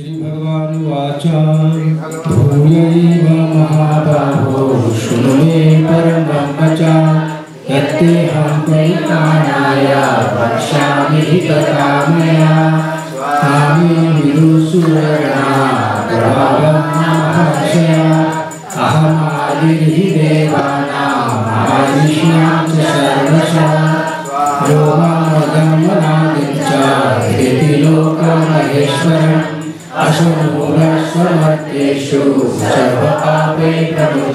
श्रीभगवानुवाच। भूयैव महाबाहो शृणु मे परमं वचा यत्तेऽहं परित्राणाय वक्ष्यामि हितकामया कामे विदुषुरगणा प्रभावं अहमादिर्हि देवानाम् आदिष्यां च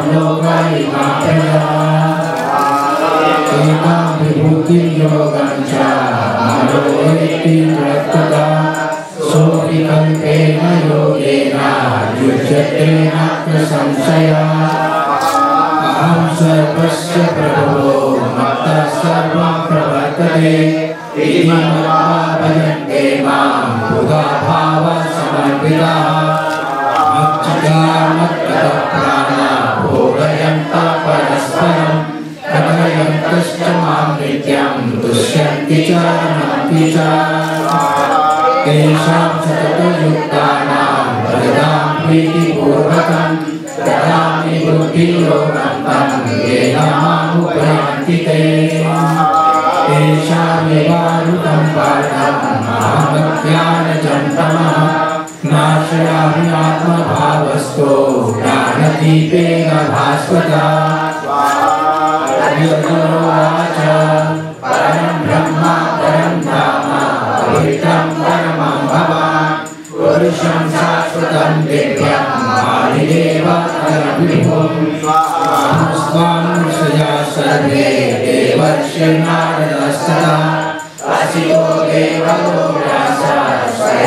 येषां लोका इमा प्रजा एकां विभूतिं योगं च मनो वेत्ति तत्तदा योगेन युज्यते नात्र अहं सर्वस्य प्रभवो मत्तः सर्वं प्रवर्तते इति मत्वा भजन्ते माँ बुधा भावसमर्पिताः प्राणा पूरयन्ता परस्परम् कलयन्तश्च माम् नित्यम् तुष्यन्ति च। नन्ति च तेषाम् सततयुक्तानाम् वरदाम् प्रीतिपूर्वकम् ददामि बुद्धियोगन्तम् येनामुपयान्ति ते। तेषामेवारुतम् पाठम् श्चयुक्ता नाशयामि आत्मभावस्तो ज्ञानदीपेन भास्वता। यज्ञोवाच परं ब्रह्म परं धाम पवित्रं परमं भवान्। पुरुषं शाश्वतं दिव्यं आदिदेव परविभुं स्वां ऋषया सर्वे देवर्षिर्नारदस्तदा असितो देवलो व्यासः स्वयं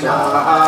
Shama.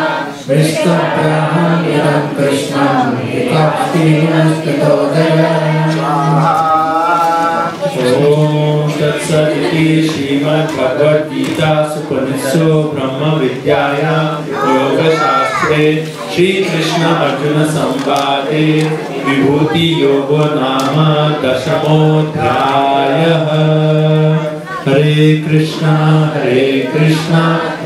कृष्ण कृष्णं सत्स इति श्रीमद्भगवद्गीतासु पुषु ब्रह्मविद्याया योगशास्त्रे श्रीकृष्ण अर्जुनसंवादे विभूतियोगो नाम दशमोऽध्यायः हरे कृष्ण हरे कृष्ण